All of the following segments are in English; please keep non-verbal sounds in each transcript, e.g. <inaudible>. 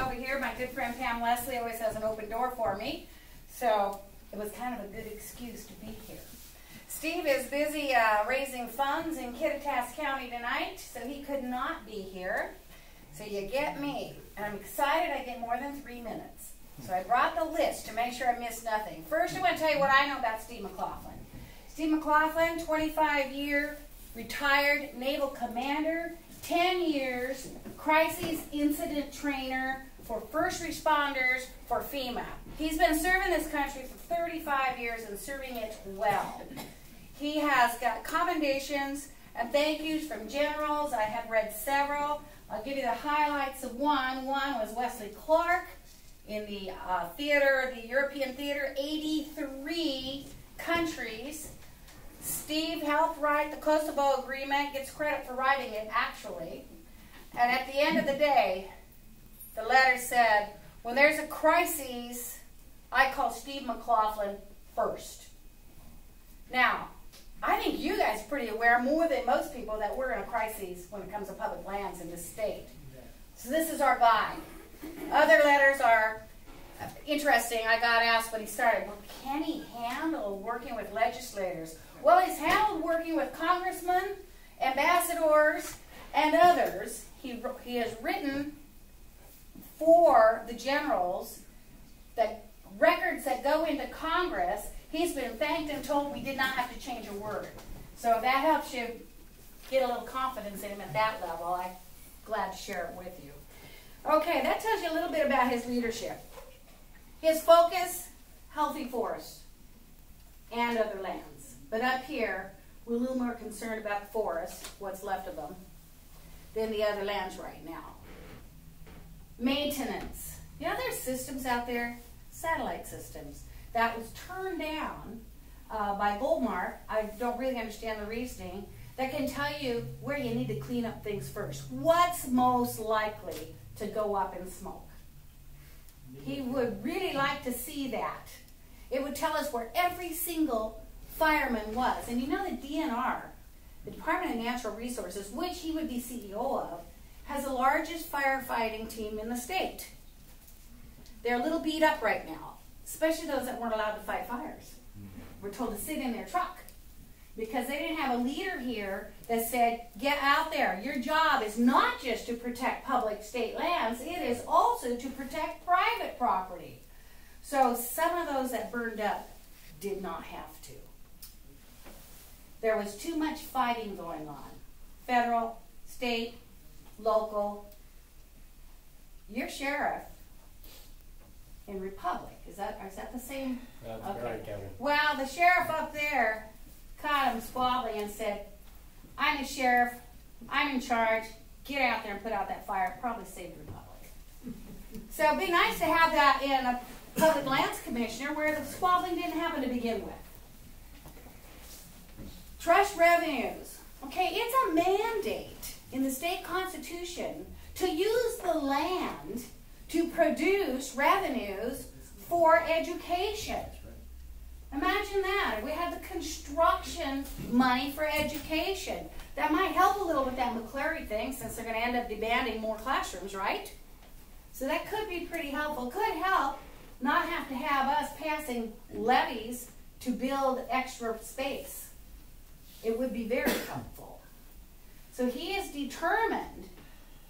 over here. My good friend Pam Leslie always has an open door for me. So it was kind of a good excuse to be here. Steve is busy uh, raising funds in Kittitas County tonight, so he could not be here. So you get me. And I'm excited I get more than three minutes. So I brought the list to make sure I missed nothing. First, I want to tell you what I know about Steve McLaughlin. Steve McLaughlin, 25 year retired naval commander, 10 years crisis incident trainer for first responders for FEMA. He's been serving this country for 35 years and serving it well. He has got commendations and thank yous from generals. I have read several. I'll give you the highlights of one. One was Wesley Clark in the uh, theater, the European theater, 83 countries. Steve helped write the Kosovo Agreement, gets credit for writing it, actually. And at the end of the day, the letter said, when there's a crisis, I call Steve McLaughlin first. Now, I think you guys are pretty aware, more than most people, that we're in a crisis when it comes to public lands in this state. So this is our guy. Other letters are interesting. I got asked when he started, well, can he handle working with legislators? Well, he's handled working with congressmen, ambassadors, and others. He, he has written for the generals that records that go into Congress He's been thanked and told we did not have to change a word. So if that helps you get a little confidence in him at that level, I'm glad to share it with you. Okay, that tells you a little bit about his leadership. His focus, healthy forests and other lands. But up here, we're a little more concerned about the forests, what's left of them, than the other lands right now. Maintenance. Know, there's systems out there, satellite systems that was turned down uh, by Goldmark. I don't really understand the reasoning. That can tell you where you need to clean up things first. What's most likely to go up in smoke? He would really like to see that. It would tell us where every single fireman was. And you know the DNR, the Department of Natural Resources, which he would be CEO of, has the largest firefighting team in the state. They're a little beat up right now especially those that weren't allowed to fight fires. Mm-hmm. Were told to sit in their truck because they didn't have a leader here that said, get out there. Your job is not just to protect public state lands, it is also to protect private property. So some of those that burned up did not have to. There was too much fighting going on. Federal, state, local. Your sheriff in Republic. Is that is that the same? That's okay. right, Kevin. Well, the sheriff up there caught him squabbling and said, "I'm the sheriff. I'm in charge. Get out there and put out that fire." Probably save the Republic. <laughs> so it'd be nice to have that in a public lands commissioner where the squabbling didn't happen to begin with. Trust revenues. Okay, it's a mandate in the state constitution to use the land to produce revenues for education. Imagine that. We had the construction money for education, that might help a little with that McCleary thing since they're going to end up demanding more classrooms, right? So that could be pretty helpful. Could help not have to have us passing levies to build extra space. It would be very <coughs> helpful. So he is determined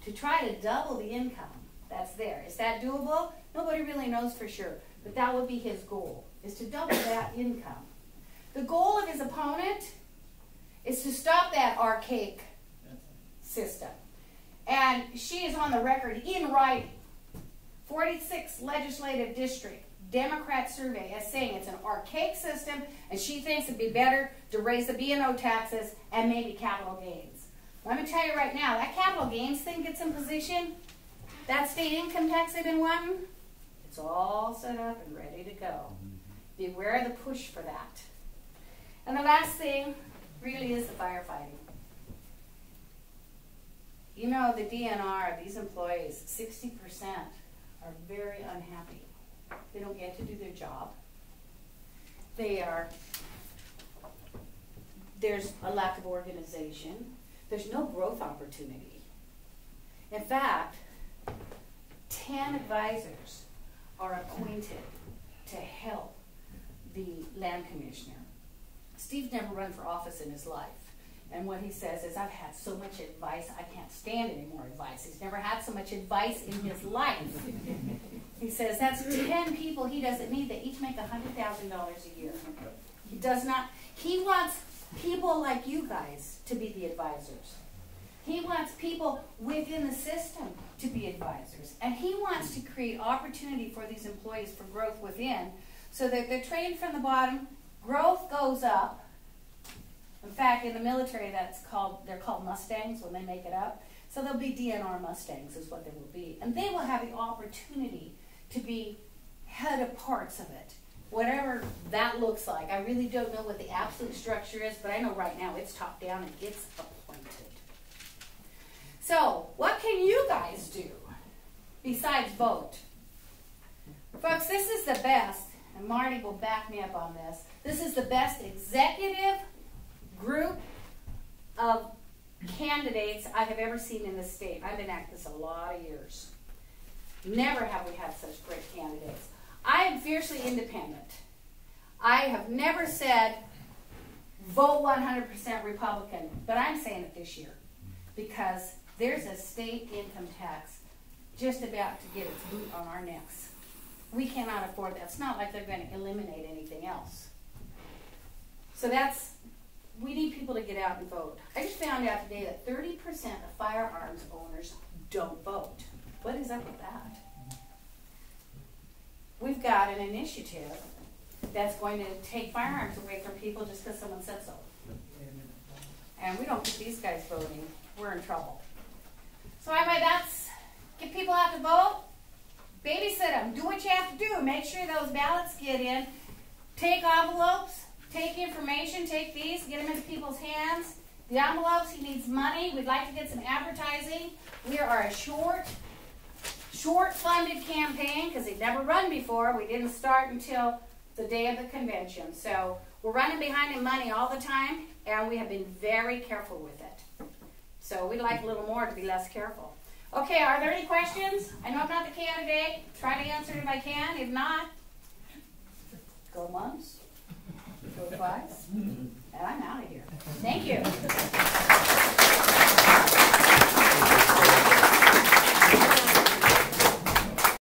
to try to double the income that's there. Is that doable? Nobody really knows for sure, but that would be his goal, is to double that income. The goal of his opponent is to stop that archaic system. And she is on the record in writing, 46 legislative district Democrat survey as saying it's an archaic system and she thinks it'd be better to raise the B&O taxes and maybe capital gains. Let me tell you right now, that capital gains thing gets in position, that state income tax they've been wanting, it's all set up and ready to go. Beware of the push for that. And the last thing really is the firefighting. You know, the DNR, these employees, 60% are very unhappy. They don't get to do their job. They are, there's a lack of organization. There's no growth opportunity. In fact, 10 advisors are appointed to help the land commissioner. Steve's never run for office in his life. And what he says is, I've had so much advice, I can't stand any more advice. He's never had so much advice in his life. he says that's 10 people he doesn't need that each make $100,000 a year. He does not, he wants people like you guys to be the advisors. He wants people within the system to be advisors. And he wants to create opportunity for these employees for growth within so that they're trained from the bottom, growth goes up, in fact, in the military, that's called they're called Mustangs when they make it up. So they'll be DNR Mustangs, is what they will be, and they will have the opportunity to be head of parts of it, whatever that looks like. I really don't know what the absolute structure is, but I know right now it's top down and it's appointed. So, what can you guys do besides vote? Folks, this is the best, and Marty will back me up on this. This is the best executive group of candidates I have ever seen in the state. I've been at this a lot of years. Never have we had such great candidates. I am fiercely independent. I have never said vote 100% Republican, but I'm saying it this year because there's a state income tax just about to get its boot on our necks. We cannot afford that. It's not like they're going to eliminate anything else. So that's we need people to get out and vote. I just found out today that 30% of firearms owners don't vote. What is up with that? We've got an initiative that's going to take firearms away from people just because someone said so. And we don't get these guys voting, we're in trouble. So anyway, that's get people out to vote, babysit them, um, do what you have to do, make sure those ballots get in, take envelopes, Take information, take these, get them into people's hands. The envelopes, he needs money. We'd like to get some advertising. We are a short, short funded campaign because he'd never run before. We didn't start until the day of the convention. So we're running behind in money all the time, and we have been very careful with it. So we'd like a little more to be less careful. Okay, are there any questions? I know I'm not the candidate. Try to answer if I can. If not, go once, go twice, and I'm out of here. Thank you.